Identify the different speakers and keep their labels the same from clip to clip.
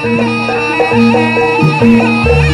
Speaker 1: Thank you.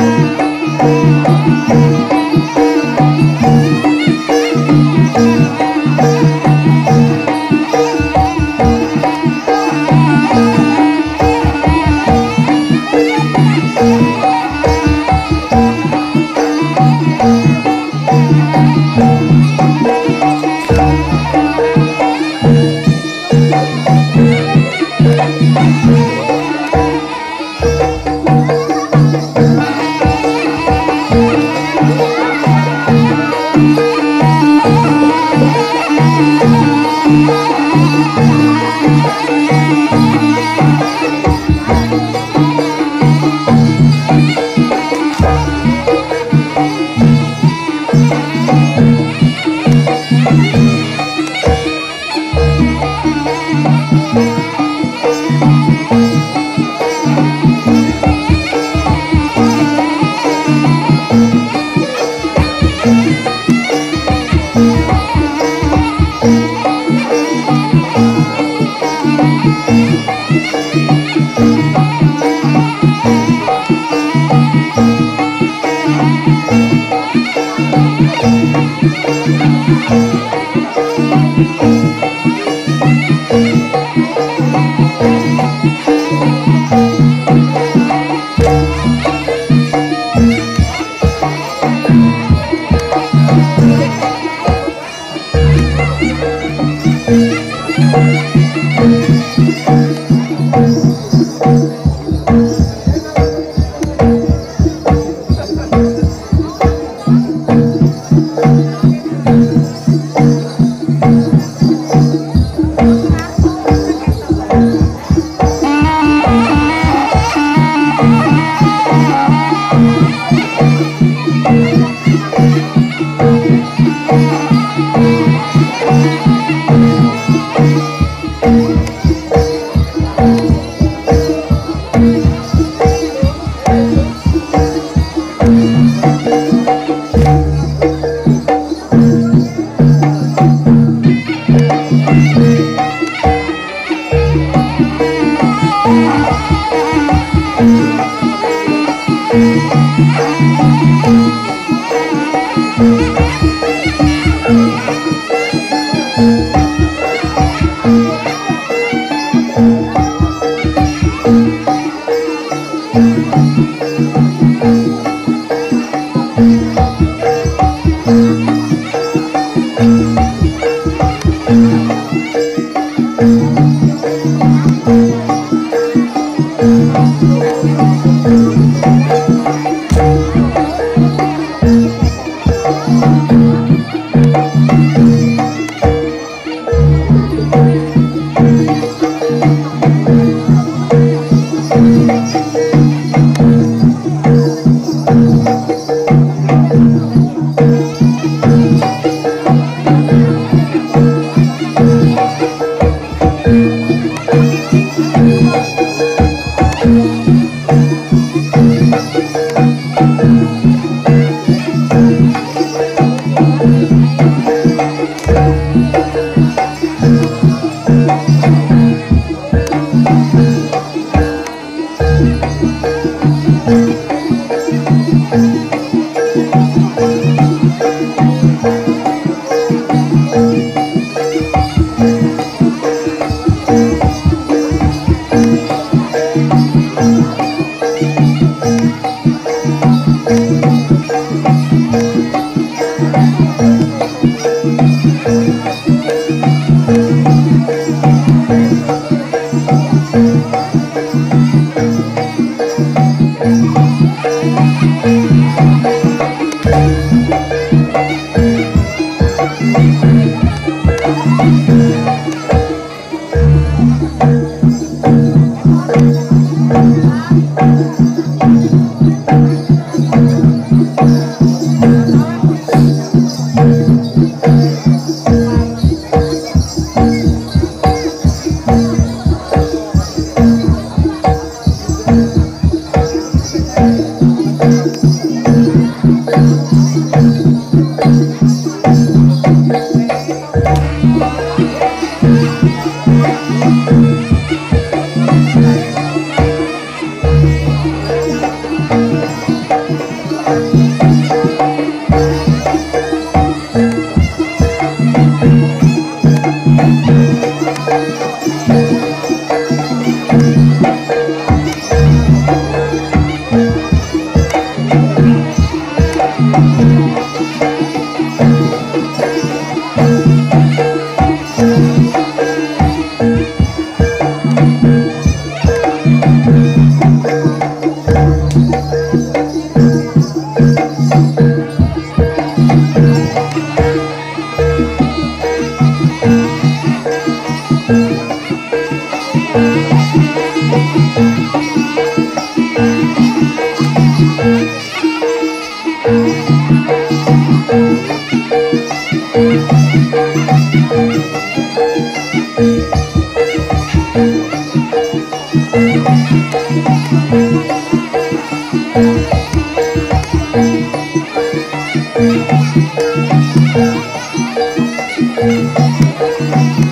Speaker 1: Thank you. Thank you.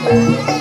Speaker 1: Música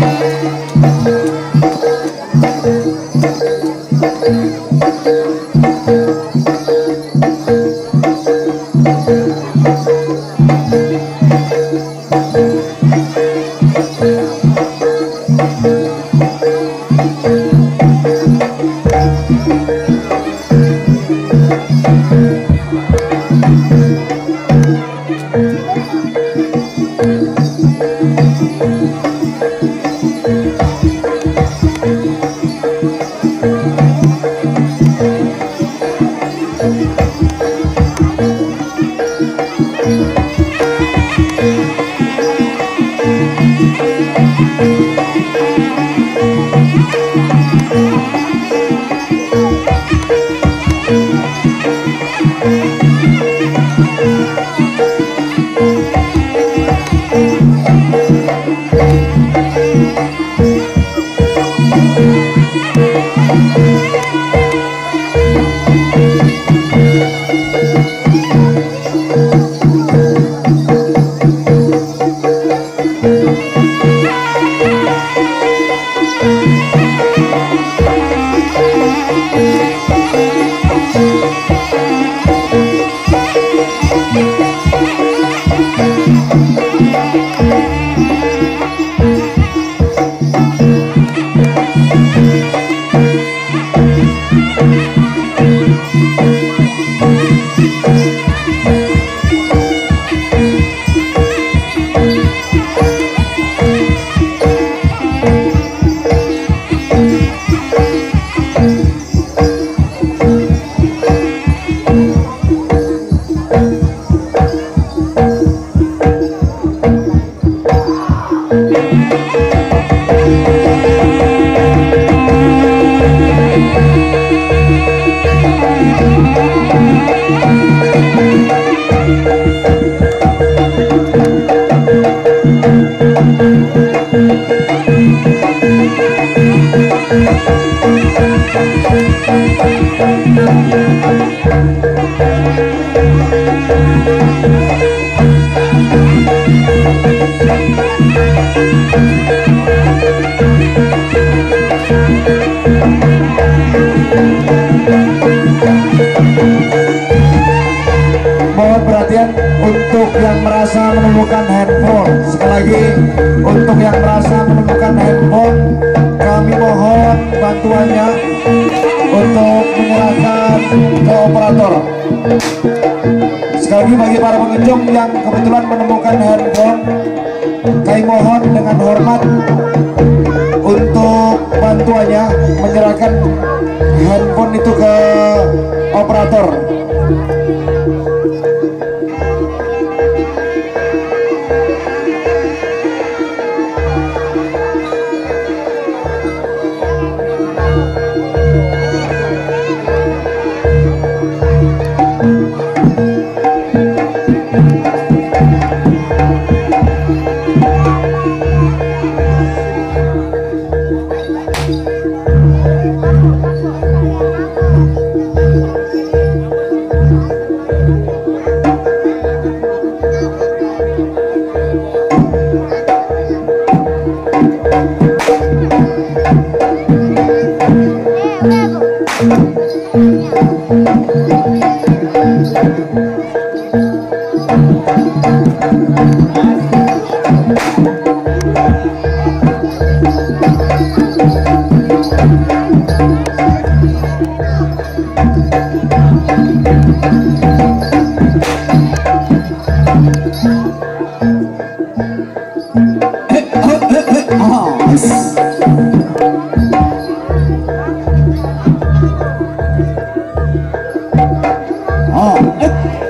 Speaker 1: Música Mohon perhatian untuk yang merasa menemukan handphone. Sekali lagi untuk yang merasa menemukan handphone kami mohon bantuannya untuk menyerahkan ke operator. Sekali lagi bagi para pengunjung yang kebetulan menemukan handphone kami mohon dengan hormat untuk bantuannya menyerahkan handphone itu ke operator
Speaker 2: 哦，